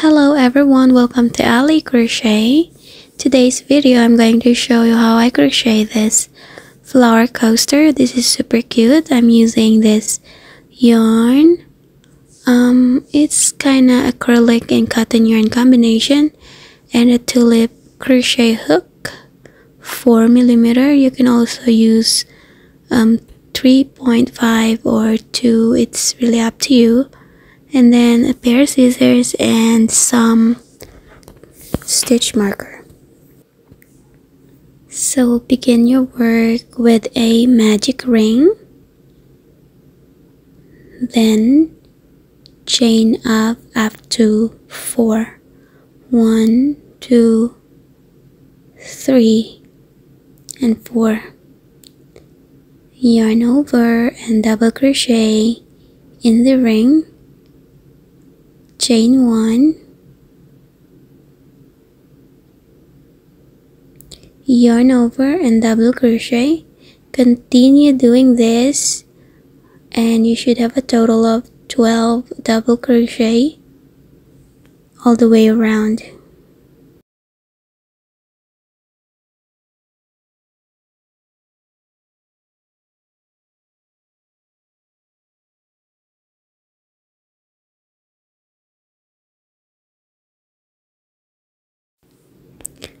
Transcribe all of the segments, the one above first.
Hello everyone, welcome to Allee Crochet. Today's video I'm going to show you how I crochet this flower coaster. This is super cute. I'm using this yarn. Um, it's kinda acrylic and cotton yarn combination and a tulip crochet hook 4 millimeter. You can also use um, 3.5 or 2, it's really up to you and then a pair of scissors and some stitch marker. So begin your work with a magic ring. Then chain up up to four. One, two, three, and four. Yarn over and double crochet in the ring chain one. Yarn over and double crochet. Continue doing this. And you should have a total of 12 double crochet all the way around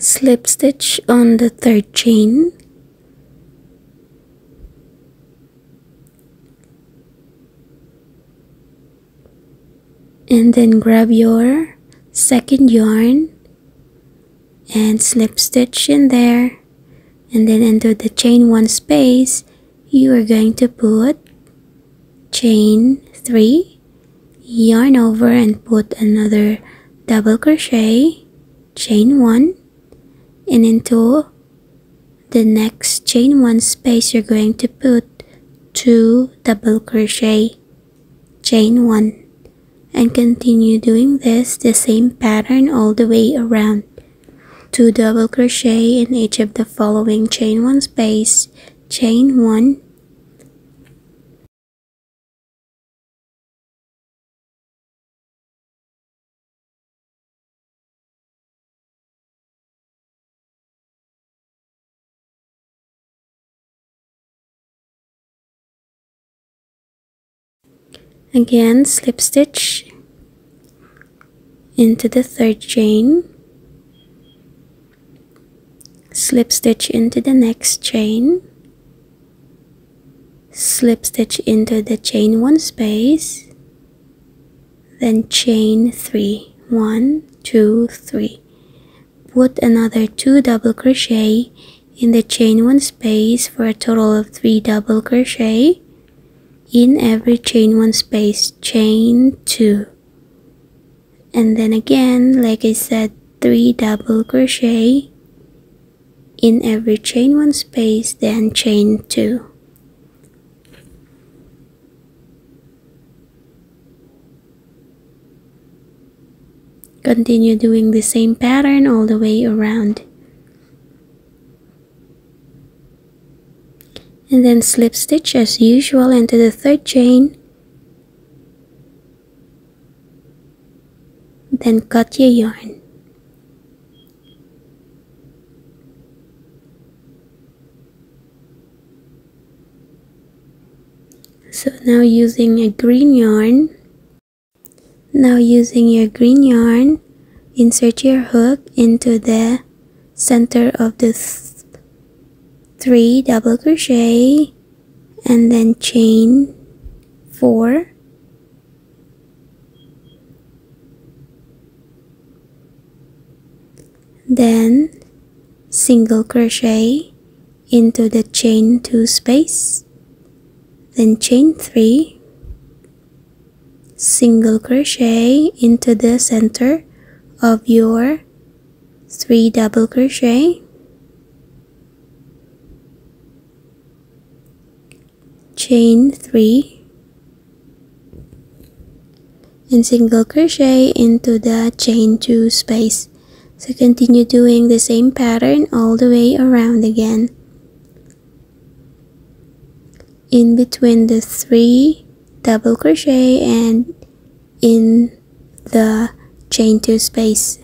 slip stitch on the third chain. And then grab your second yarn and slip stitch in there. And then into the chain one space. You are going to put chain three yarn over and put another double crochet chain one and into the next chain. One space you're going to put two double crochet chain one and continue doing this the same pattern all the way around. Two double crochet in each of the following chain. One space chain one again slip stitch into the third chain. Slip stitch into the next chain. Slip stitch into the chain one space. Then chain three. One two three. Put another two double crochet in the chain one space for a total of three double crochet in every chain one space chain two. And then again like I said three double crochet. In every chain one space then chain two. Continue doing the same pattern all the way around and then slip stitch as usual into the third chain. Then cut your yarn. So now using a green yarn. Now using your green yarn insert your hook into the center of the three double crochet and then chain four. Then single crochet into the chain two space then chain three. Single crochet into the center of your three double crochet chain 3 and single crochet into the chain 2 space. So continue doing the same pattern all the way around again. In between the three double crochet and in the chain 2 space.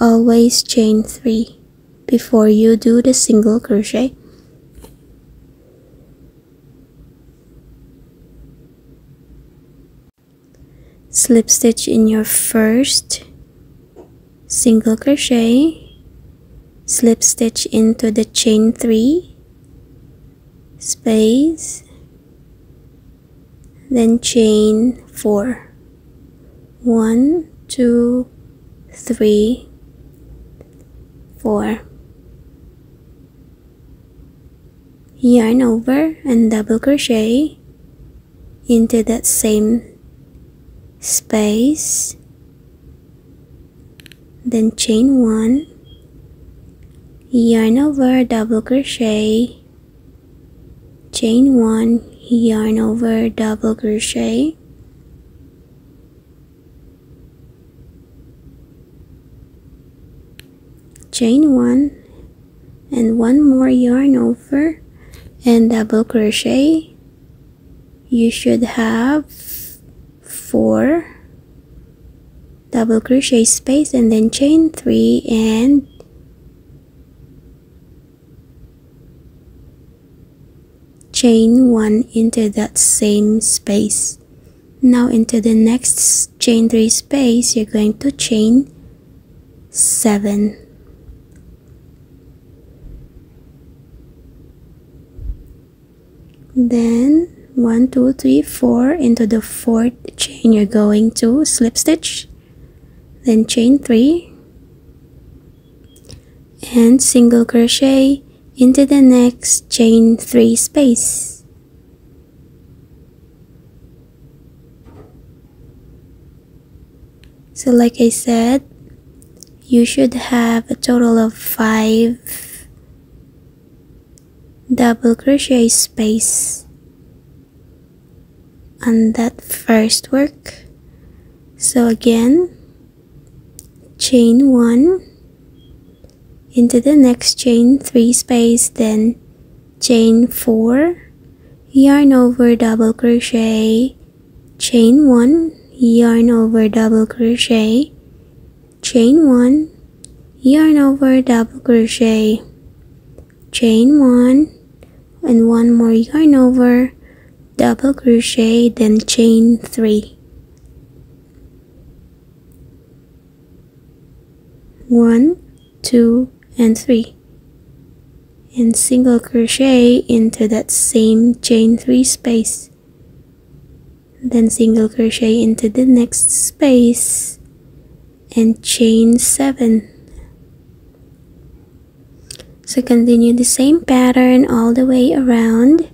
Always chain 3 before you do the single crochet slip stitch in your first single crochet. Slip stitch into the chain 3 space. Then chain 4 1 2 3 4 yarn over and double crochet into that same space then chain 1 yarn over double crochet chain 1 yarn over double crochet chain 1 and one more yarn over and double crochet. You should have four double crochet space and then chain three and chain one into that same space. Now into the next chain three space you're going to chain seven. Then one two three four into the fourth chain. You're going to slip stitch then chain three and single crochet into the next chain three space. So like I said you should have a total of five double crochet space on that first work. So again chain one into the next chain three space then chain four yarn over double crochet. Chain one yarn over double crochet. Chain one yarn over double crochet. Chain one and one more yarn over double crochet then chain 3 1 2 and three. And single crochet into that same chain three space. Then single crochet into the next space and chain seven. So continue the same pattern all the way around.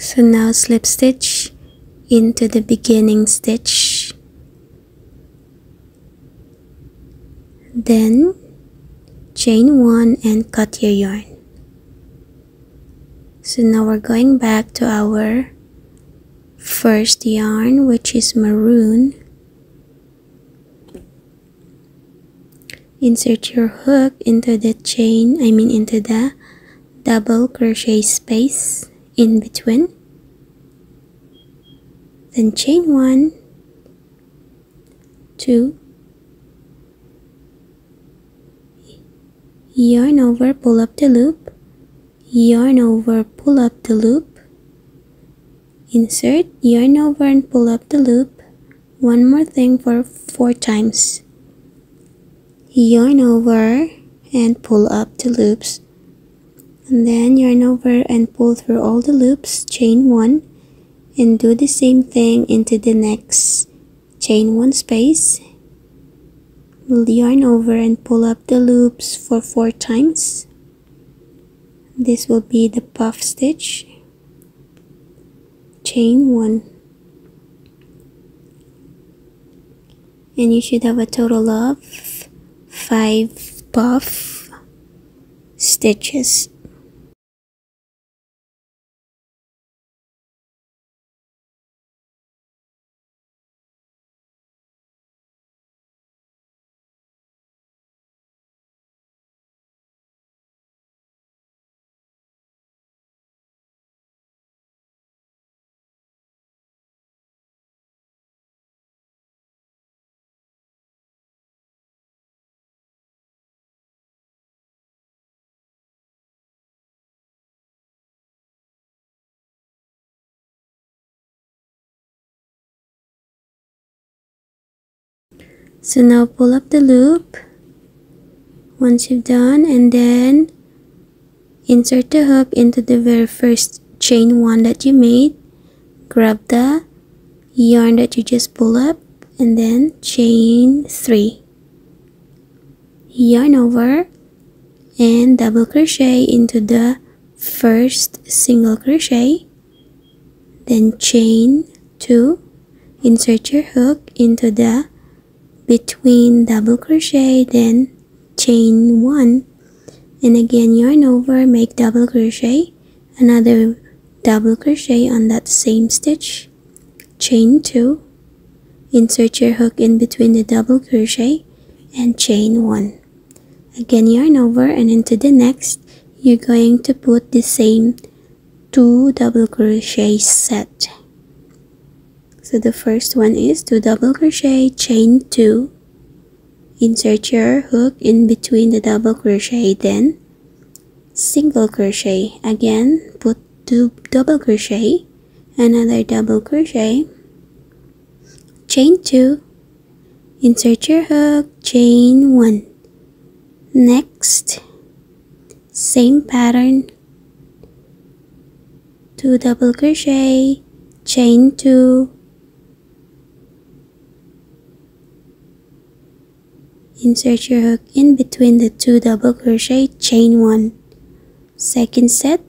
So now slip stitch into the beginning stitch. Then chain one and cut your yarn. So now we're going back to our first yarn which is maroon. Insert your hook into the chain I mean into the double crochet space in between. Then chain one two yarn over pull up the loop yarn over pull up the loop insert yarn over and pull up the loop one more thing for four times yarn over and pull up the loops and then yarn over and pull through all the loops chain one and do the same thing into the next chain one space. Yarn over and pull up the loops for four times. This will be the puff stitch. Chain one. And you should have a total of five puff stitches so now pull up the loop. Once you've done and then insert the hook into the very first chain one that you made. Grab the yarn that you just pull up and then chain three. Yarn over and double crochet into the first single crochet. Then chain two. Insert your hook into the between double crochet then chain one. And again yarn over make double crochet. Another double crochet on that same stitch. Chain two. Insert your hook in between the double crochet and chain one. Again yarn over and into the next you're going to put the same two double crochet set so the first one is to double crochet chain two. Insert your hook in between the double crochet then single crochet. Again put two double crochet another double crochet. Chain two. Insert your hook chain one. Next same pattern. Two double crochet chain two insert your hook in between the two double crochet chain one. Second set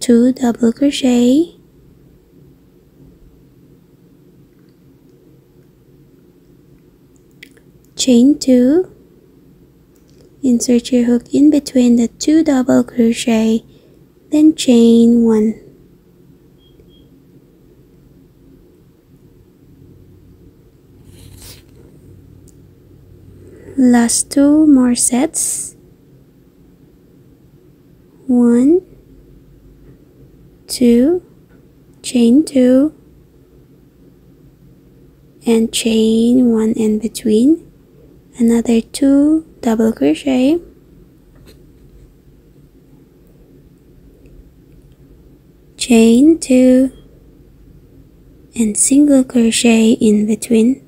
two double crochet. Chain two. Insert your hook in between the two double crochet then chain one last two more sets. One two chain two and chain one in between. Another two double crochet. Chain two and single crochet in between.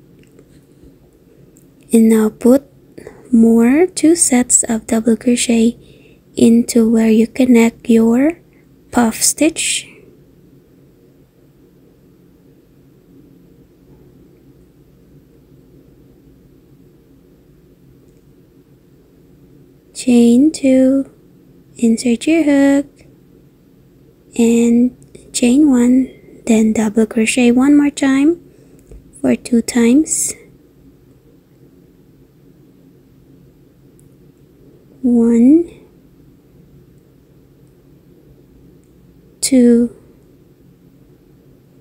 And now put more two sets of double crochet into where you connect your puff stitch. Chain two insert your hook and chain one then double crochet one more time for two times one two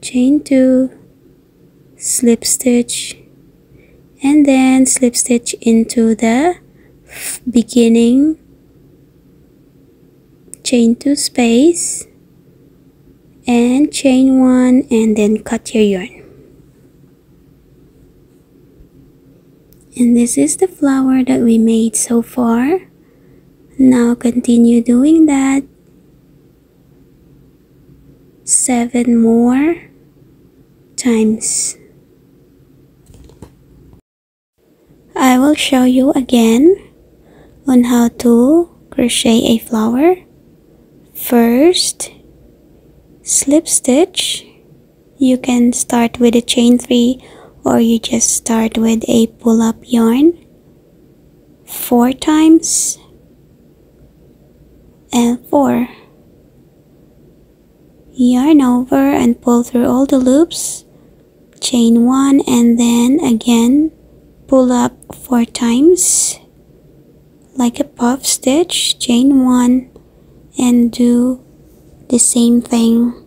chain two slip stitch and then slip stitch into the beginning chain two space and chain one and then cut your yarn. And this is the flower that we made so far now continue doing that. Seven more times. I will show you again on how to crochet a flower. First slip stitch. You can start with a chain three or you just start with a pull-up yarn. Four times and four. Yarn over and pull through all the loops. Chain one and then again pull up four times. Like a puff stitch chain one and do the same thing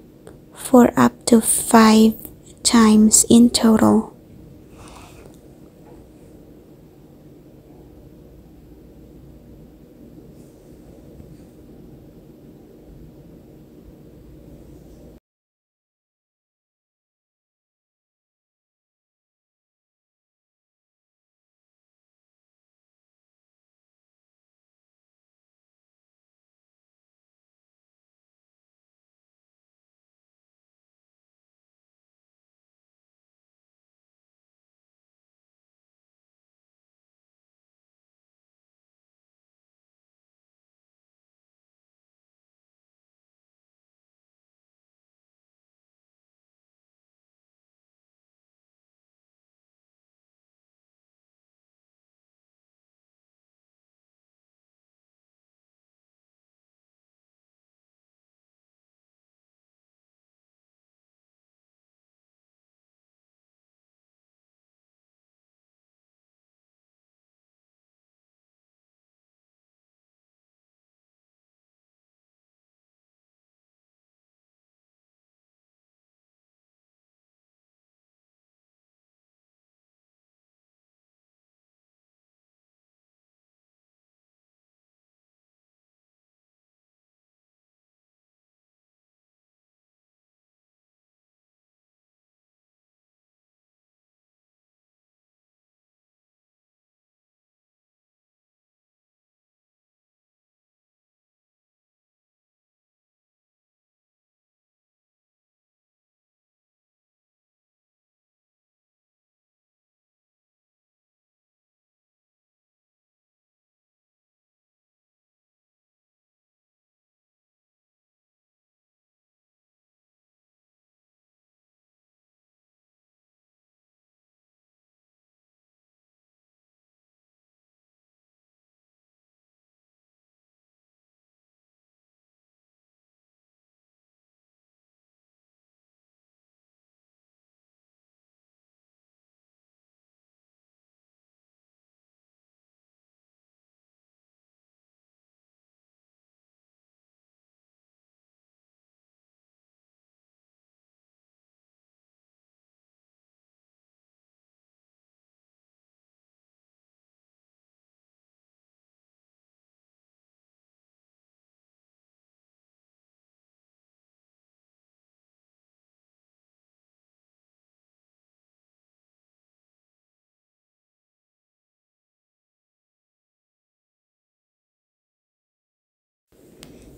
for up to five times in total.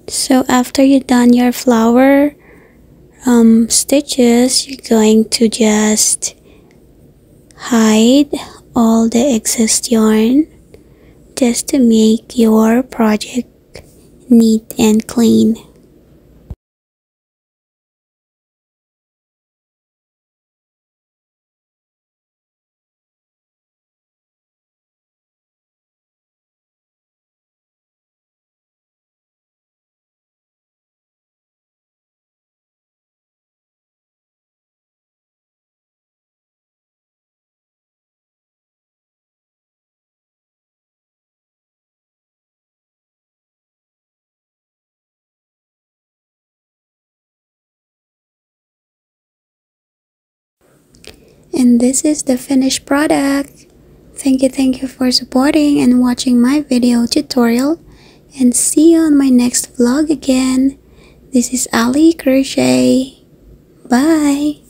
So after you done your flower um, stitches you're going to just hide all the excess yarn just to make your project neat and clean and this is the finished product thank you thank you for supporting and watching my video tutorial and see you on my next vlog again. This is Allee Crochet. Bye!